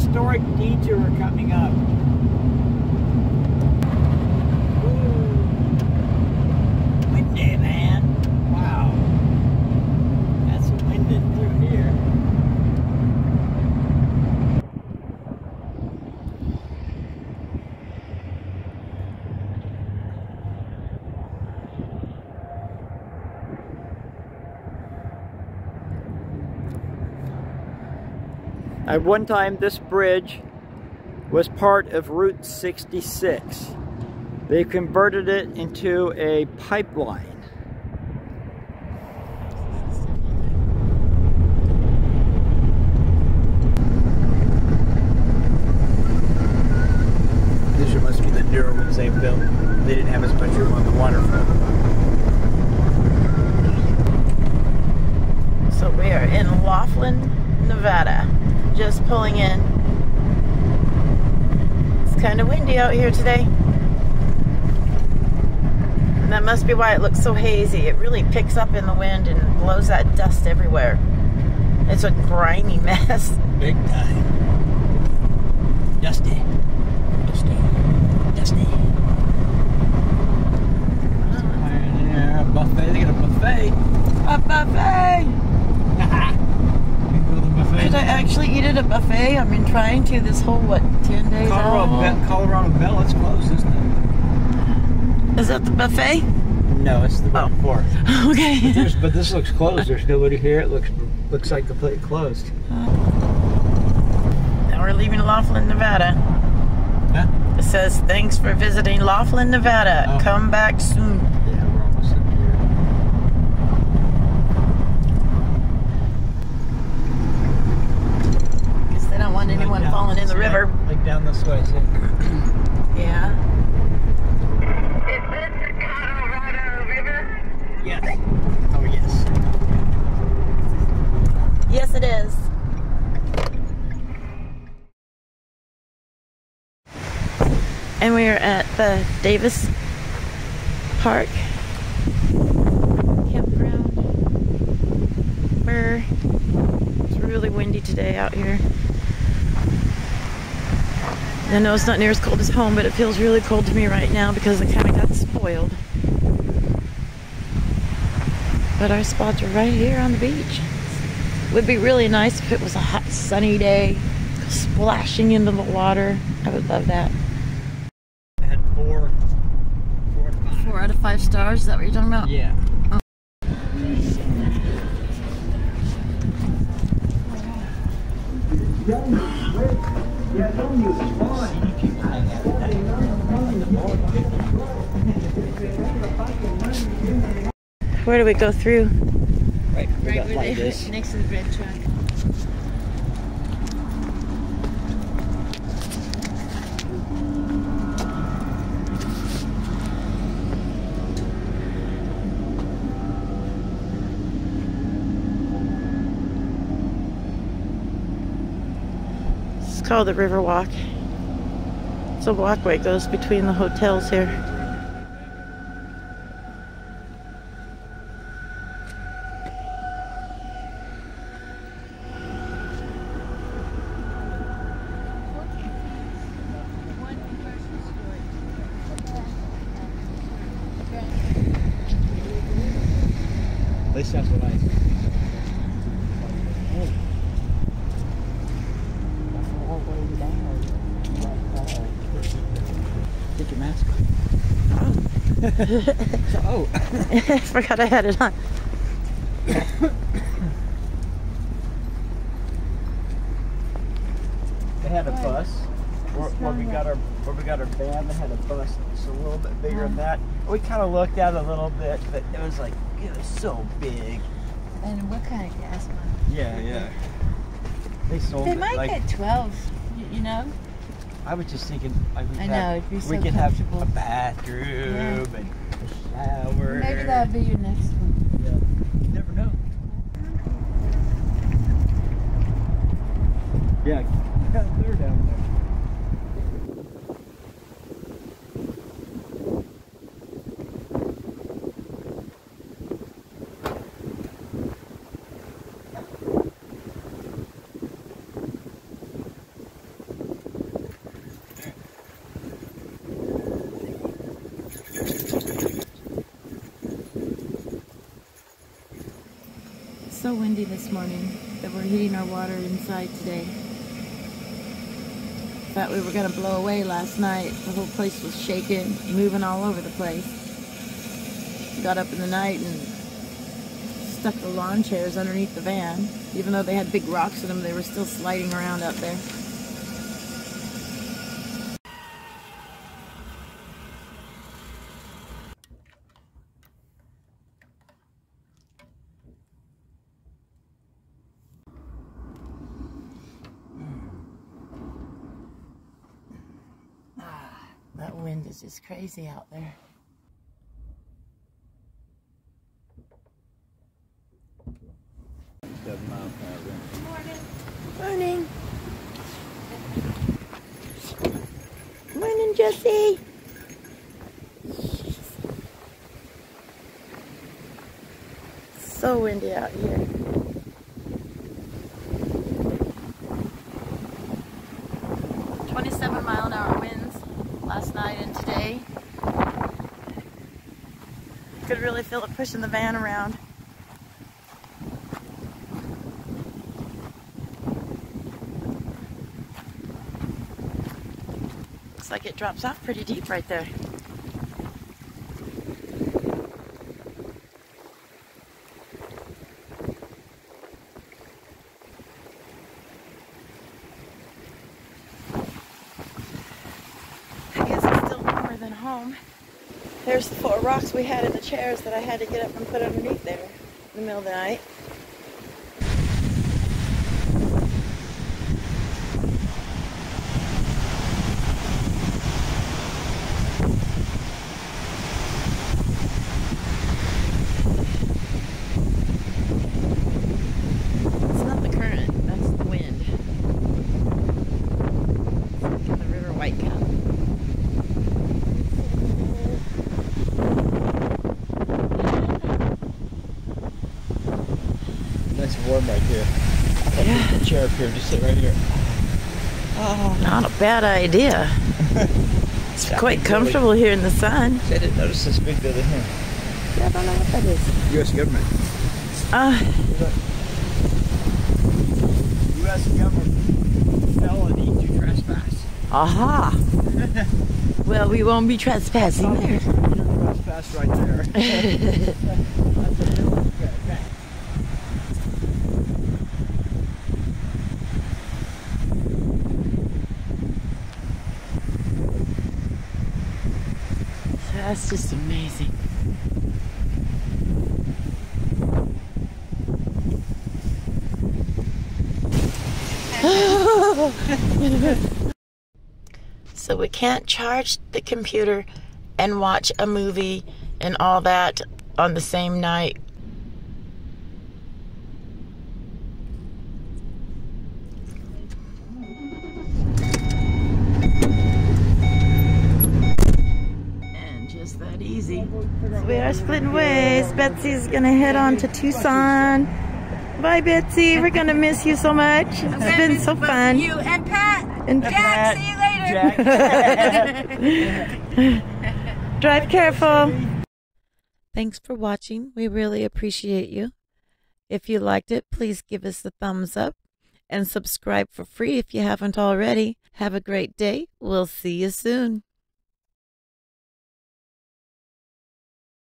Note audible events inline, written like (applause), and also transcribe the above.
historic detour coming up. Woo. Windy, man. Wow. That's winded through here. At one time, this bridge was part of Route 66. They converted it into a pipeline. This must be the newer ones they built. They didn't have as much room on the waterfront. So we are in Laughlin, Nevada. Just pulling in. It's kind of windy out here today. And that must be why it looks so hazy. It really picks up in the wind and blows that dust everywhere. It's a grimy (laughs) mess. Big time. Dusty. Dusty. Dusty. Uh-huh. Yeah, buffet. They got a buffet. A buffet! To the buffet. Could I actually eat at a buffet? I've been trying to this whole, what, 10 days Colorado? Belle, Colorado Belle, it's closed, isn't it? Is that the buffet? No, it's the Oh. before. (laughs) okay. There's, but this looks closed. There's nobody here. It looks looks like the place closed. Now we're leaving Laughlin, Nevada. Huh? It says, thanks for visiting Laughlin, Nevada. Oh. Come back soon. Yeah, we're almost in here. Guess they don't want anyone Like down- falling in the see, river. Like, like down this way. See? (clears throat) Yeah. Is this the Colorado River? Yes. Oh yes. Yes, it is. And we are at the Davis Park campground. Where it's really windy today out here. I know it's not near as cold as home, but it feels really cold to me right now because I kind of got spoiled. But our spots are right here on the beach. It Would be really nice if it was a hot sunny day, splashing into the water. I would love that. I had four, four to five. Four out of five stars. Is that what you're talking about? Yeah. Oh. Where do we go through? Right. We got like this. (laughs) next to the bread truck. Called the River Walk. It's a walkway that goes between the hotels here. Least that's what I see. Take your mask off. (laughs) Oh. I (laughs) forgot I had it on. They had a bus. Where, where we got our where we got our band, they had a bus that was a little bit bigger than that. We kind of looked at it a little bit, but it was like it was so big. And what kind of gas money? Yeah, yeah. They sold They it might like get 12, you, you know? I was just thinking. I, would I have, it'd be we so could have a bathroom and a shower. Maybe that'll be your next one. Yeah. You never know. Yeah, kind of clear down there. So windy this morning that we're heating our water inside today. Thought we were gonna blow away last night. The whole place was shaking, moving all over the place. Got up in the night and stuck the lawn chairs underneath the van. Even though they had big rocks in them, they were still sliding around up there. Wind is just crazy out there. Good Morning. Morning, morning, Jesse. So windy out here. Twenty-seven mile an hour winds last night and today. Could really feel it pushing the van around. Looks like it drops off pretty deep right there. I guess it's still warmer than home. There's the four rocks we had in the chairs that I had to get up and put underneath there in the middle of the night. It's not the current, that's the wind. It's like the River Whitecap. Nice and warm right here. I'll Yeah. put the chair up here. Just sit right here. Oh, Not a bad idea. (laughs) It's That'd quite be comfortable here in the sun. I didn't notice this big building here. Yeah, I don't know what that is. U.S. government. Uh, U.S. government felony to trespass. aha. (laughs) well, we won't be trespassing there. Trespass right there. (laughs) That's a building. Okay. That's just amazing. (laughs) so we can't charge the computer and watch a movie and all that on the same night. And just that easy. So we are splitting ways. Betsy's gonna head on to Tucson. Bye, Betsy. We're gonna miss you so much. It's been so fun. You and Pat. And Jack, see you later. Jack. (laughs) drive careful. Thanks for watching. We really appreciate you. If you liked it, please give us a thumbs up and subscribe for free if you haven't already. Have a great day. We'll see you soon.